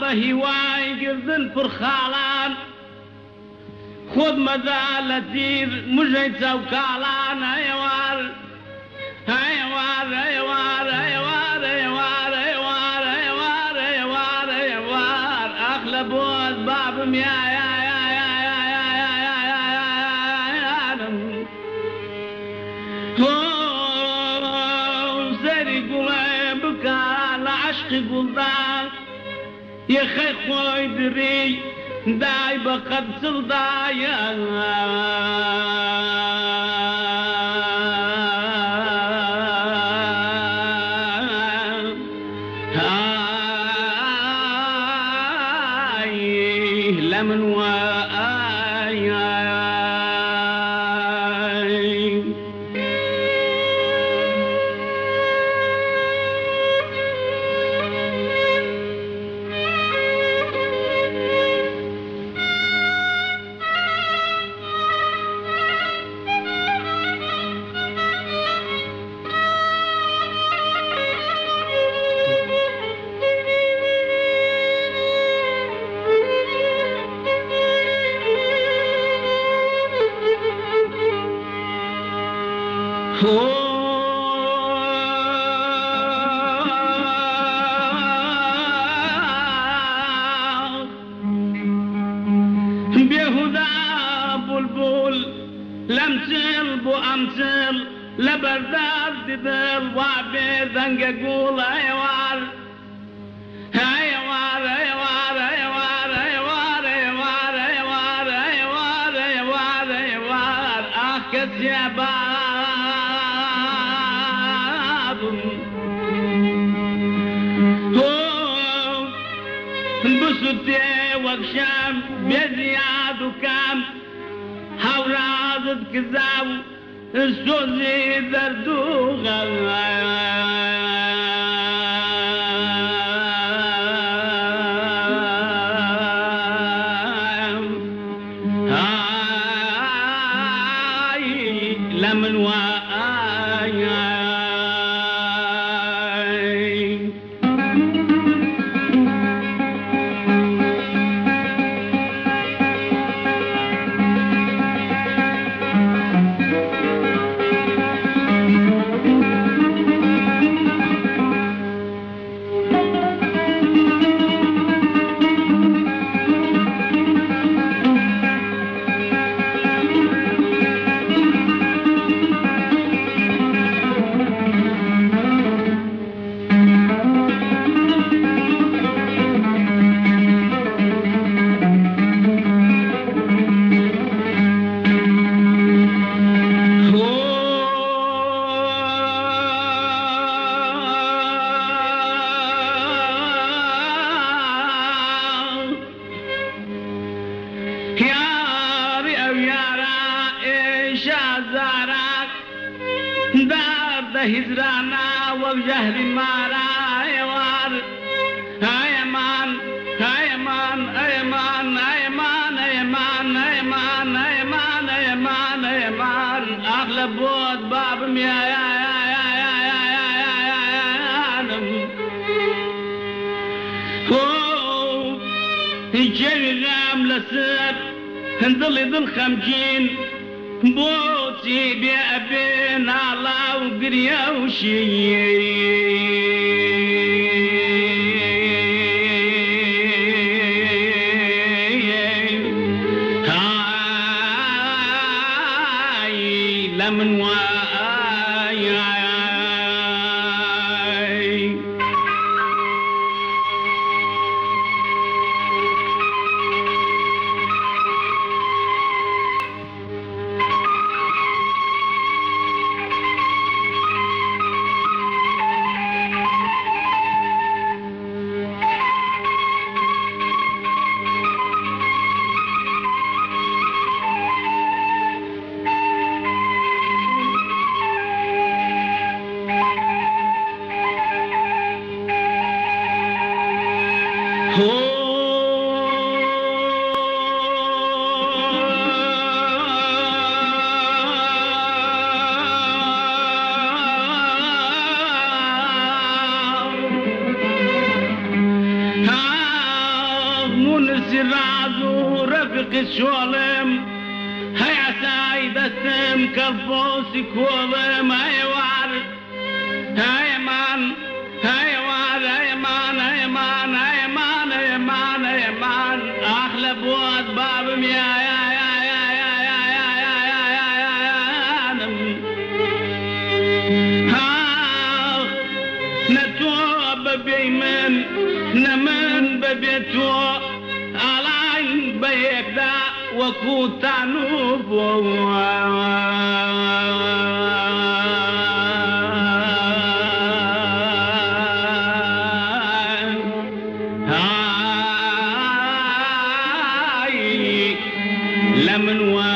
به هوای گردن پر خالان خود مزال تیر مجھے چوکالان يا يا يا يا يا يا يا يا يا يا يا زري قلبك على عشق قلبك يا خي خوي دري داي بقد صدايا آمنوا بيهودا بلبل لمسل بو امسل لبردار ددل وعبي زنگ قول ايوار ايوار ايوار ايوار ايوار ايوار ايوار ايوار ايوار ايوار اخكس يا بسوتي وغشام بيزياد وكام. هوراد كذاب السوزي دردوغا لمن وآيان هاي مان هاي مان هاي مان هاي مان هاي مان هاي مان هاي مان اغلب بود باب يا يا يا يا يا يا يا يا يا يا جرام لسر هنظل سيبي أبينا الله وقريا وشيري. شۆڵم هەیەسای دەستم کەڵپۆسی کۆڵم ئەێوار هەیە يكدا وكوتانو لمن وان